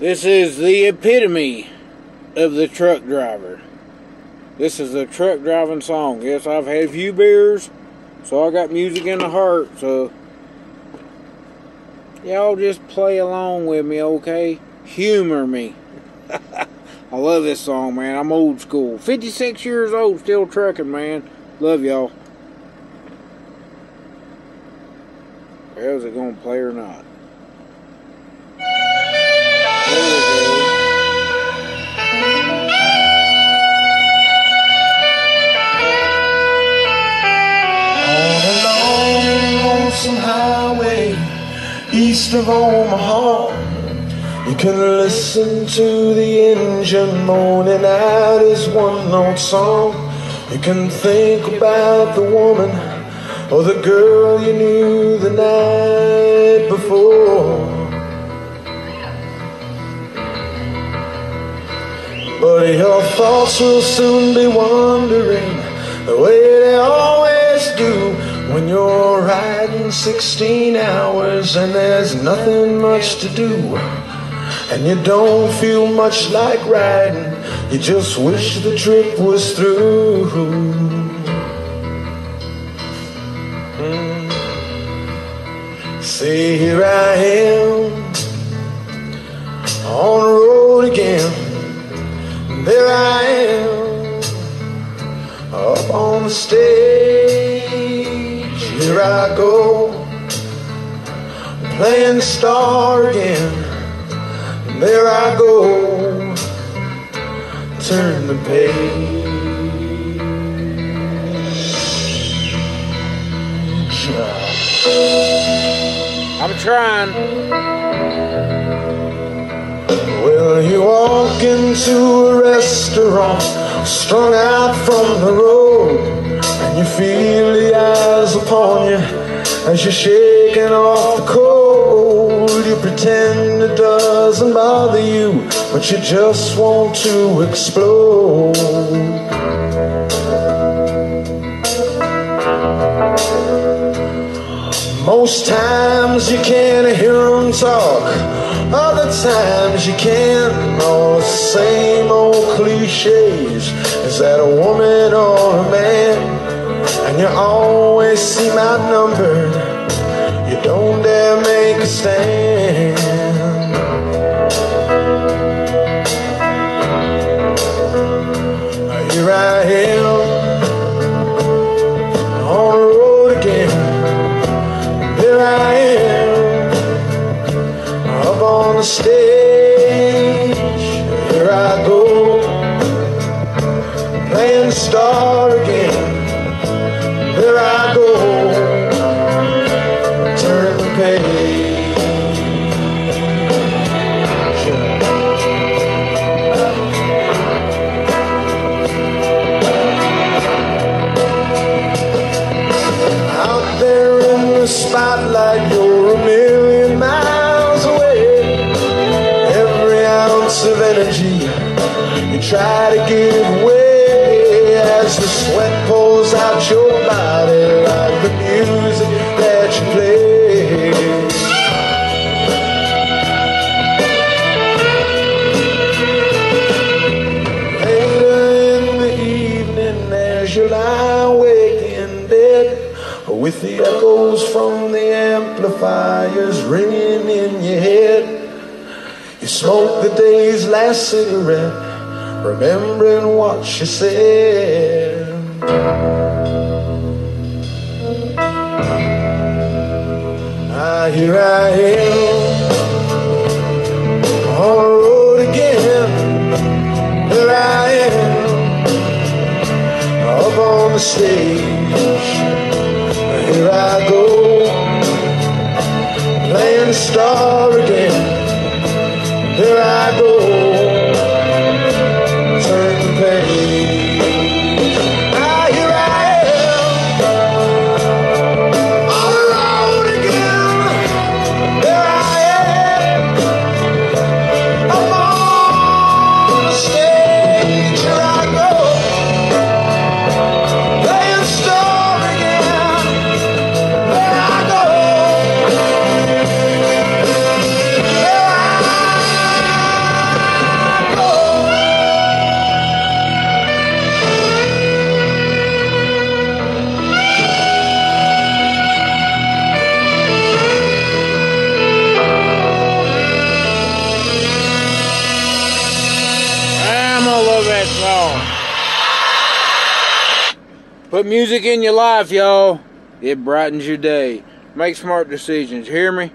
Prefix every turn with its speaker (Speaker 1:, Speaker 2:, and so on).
Speaker 1: This is the epitome of the truck driver. This is a truck driving song. Yes, I've had a few beers, so I got music in the heart, so y'all just play along with me, okay? Humor me. I love this song, man. I'm old school. 56 years old, still trucking, man. Love y'all. How's it gonna play or not?
Speaker 2: Lonesome highway east of Omaha. You can listen to the engine moaning out his one note song. You can think about the woman or the girl you knew the night before. But your thoughts will soon be wandering the way they always do when you're riding 16 hours and there's nothing much to do. And you don't feel much like riding, you just wish the trip was through. Mm. See, here I am on the road again. There I am up on the stage. Here I go playing the star again. There I go, turn the page.
Speaker 1: I'm trying.
Speaker 2: Well, you walk into a restaurant, strung out from the road, and you feel the eyes upon you as you're shaking off the cold. You pretend it doesn't bother you, but you just want to explode. Most times you can't hear them talk, other times you can't All the same old cliches. Is that a woman or a man? And you always seem outnumbered. You don't dare make a stand. Here I am on the road again. There I am up on the stage. Here I go playing the star spotlight, you're a million miles away. Every ounce of energy you try to give away as the sweat pours out your body like the music that you play. Later in the evening, as you lie awake in bed, with the the amplifiers ringing in your head, you smoke the day's last cigarette, remembering what she said. Ah, here I am on the road again. There I am up on the stage. The star again. There I go that song.
Speaker 1: Put music in your life, y'all. It brightens your day. Make smart decisions. Hear me?